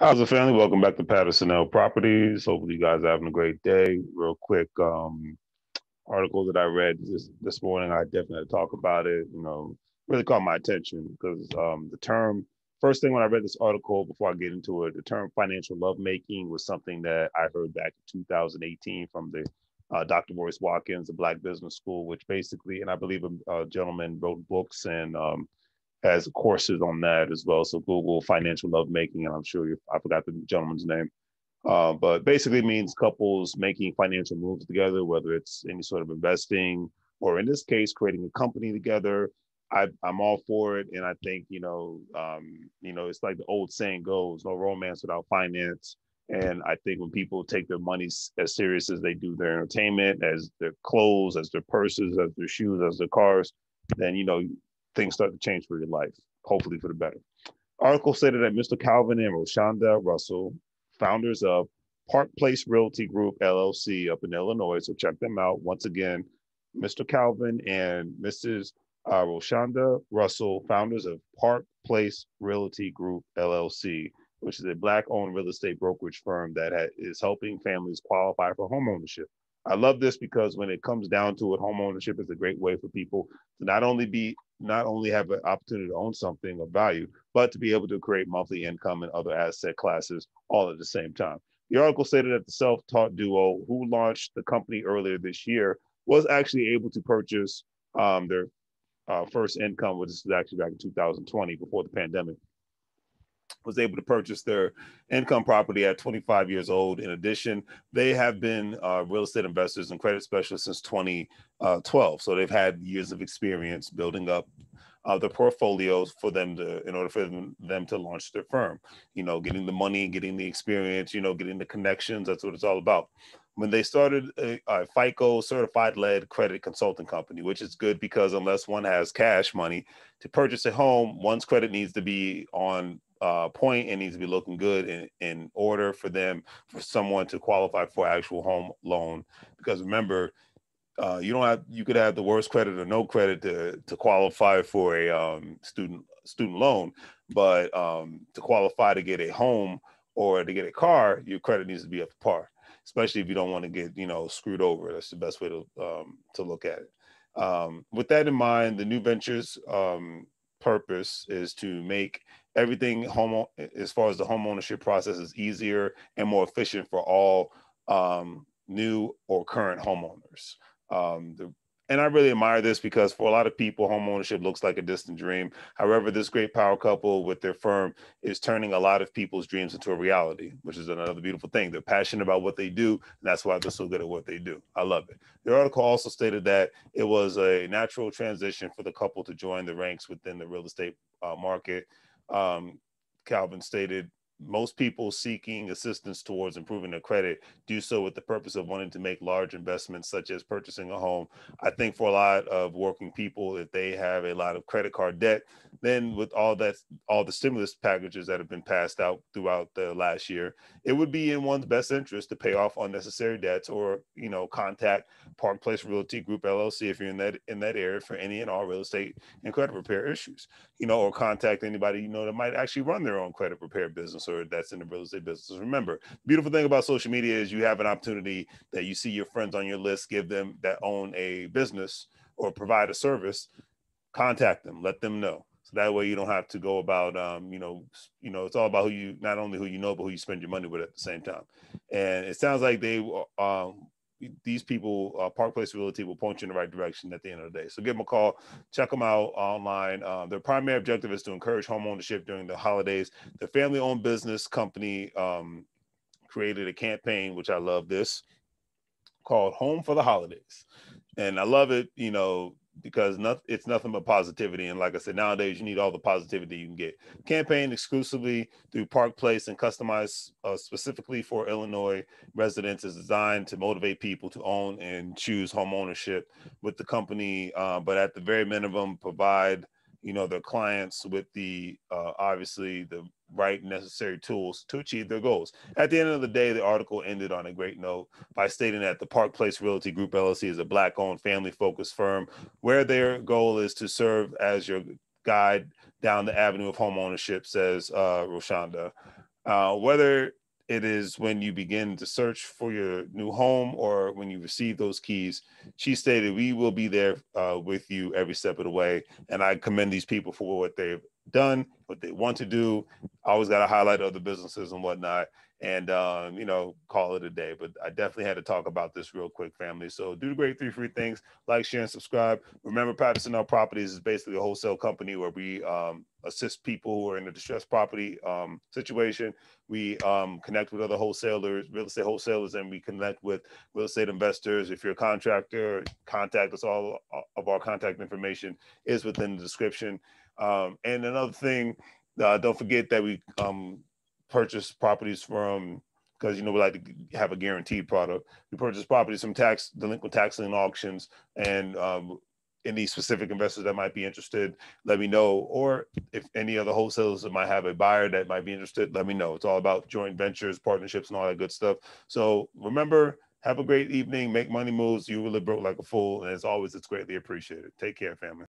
How's the family? Welcome back to Patterson L Properties. Hopefully, you guys are having a great day. Real quick um, article that I read this this morning. I definitely talk about it. You know, really caught my attention because um, the term first thing when I read this article before I get into it, the term financial lovemaking was something that I heard back in 2018 from the uh, Dr. Maurice Watkins, the Black Business School, which basically, and I believe a, a gentleman wrote books and um, has courses on that as well. So Google financial lovemaking, and I'm sure you, I forgot the gentleman's name, uh, but basically means couples making financial moves together, whether it's any sort of investing or in this case, creating a company together. I, am all for it, and I think you know, um, you know, it's like the old saying goes: "No romance without finance." And I think when people take their money as serious as they do their entertainment, as their clothes, as their purses, as their shoes, as their cars, then you know things start to change for your life, hopefully for the better. Article stated that Mr. Calvin and Roshonda Russell, founders of Park Place Realty Group LLC up in Illinois, so check them out. Once again, Mr. Calvin and Mrs. Uh, Russell, founders of Park Place Realty Group LLC, which is a Black-owned real estate brokerage firm that ha- is helping families qualify for homeownership. I love this because when it comes down to it, home ownership is a great way for people to not only be not only have an opportunity to own something of value, but to be able to create monthly income and other asset classes all at the same time. The article stated that the self-taught duo who launched the company earlier this year was actually able to purchase um, their uh, first income, which is actually back in 2020 before the pandemic, was able to purchase their income property at 25 years old. In addition, they have been uh, real estate investors and credit specialists since 2012. So they've had years of experience building up uh, the portfolios for them to, in order for them, them to launch their firm. You know, getting the money, getting the experience, you know, getting the connections. That's what it's all about when they started a, a, FICO certified led credit consulting company, which is good because unless one has cash money to purchase a home, one's credit needs to be on uh, needs to be looking good in, in order for them, for someone to qualify for actual home loan. Because remember, uh, you don't have, you could have the worst credit or no credit to, to qualify for a um, student student loan, but um, to qualify to get a home or to get a car, your credit needs to be up to par. Especially if you don't want to get you know screwed over. That's the best way to um, to look at it. Um, with that in mind, the new ventures um, purpose is to make everything home as far as the home ownership process is easier and more efficient for all um, new or current homeowners. Um, the, and I really admire this because for a lot of people, home ownership looks like a distant dream. However, this great power couple with their firm is turning a lot of people's dreams into a reality, which is another beautiful thing. They're passionate about what they do, and that's why they're so good at what they do. I love it. The article also stated that it was a natural transition for the couple to join the ranks within the real estate uh, market. Um, Calvin stated most people seeking assistance towards improving their credit do so with the purpose of wanting to make large investments such as purchasing a home. I think for a lot of working people if they have a lot of credit card debt then with all that all the stimulus packages that have been passed out throughout the last year it would be in one's best interest to pay off unnecessary debts or you know contact park place realty group llc if you're in that in that area for any and all real estate and credit repair issues you know or contact anybody you know that might actually run their own credit repair business or that's in the real estate business remember beautiful thing about social media is you have an opportunity that you see your friends on your list give them that own a business or provide a service contact them let them know so that way you don't have to go about, um, you know, you know, it's all about who you, not only who you know, but who you spend your money with at the same time. And it sounds like they, um, these people, uh, Park Place Realty, will point you in the right direction at the end of the day. So give them a call, check them out online. Uh, their primary objective is to encourage home ownership during the holidays. The family-owned business company um, created a campaign, which I love this, called Home for the Holidays. And I love it, you know, because not, it's nothing but positivity. And like I said, nowadays you need all the positivity you can get. Campaign exclusively through Park Place and customized uh, specifically for Illinois residents is designed to motivate people to own and choose home ownership with the company, uh, but at the very minimum provide you know their clients with the uh, obviously the right necessary tools to achieve their goals. At the end of the day, the article ended on a great note by stating that the Park Place Realty Group LLC is a black-owned, family-focused firm where their goal is to serve as your guide down the avenue of home ownership, says uh, Roshonda. Uh, whether it is when you begin to search for your new home or when you receive those keys. She stated, We will be there uh, with you every step of the way. And I commend these people for what they've done, what they want to do. Always got to highlight other businesses and whatnot and um, you know, call it a day. But I definitely had to talk about this real quick, family. So do the great three free things: like, share, and subscribe. Remember, Patterson L Properties is basically a wholesale company where we um, assist people who are in a distressed property um, situation. We um, connect with other wholesalers, real estate wholesalers, and we connect with real estate investors. If you're a contractor, contact us. All of our contact information is within the description. Um, and another thing, uh, don't forget that we um, purchase properties from because you know we like to have a guaranteed product. We purchase properties from tax delinquent tax lien auctions, and um, any specific investors that might be interested, let me know. Or if any other wholesalers that might have a buyer that might be interested, let me know. It's all about joint ventures, partnerships, and all that good stuff. So remember, have a great evening, make money moves. You really broke like a fool, and as always, it's greatly appreciated. Take care, family.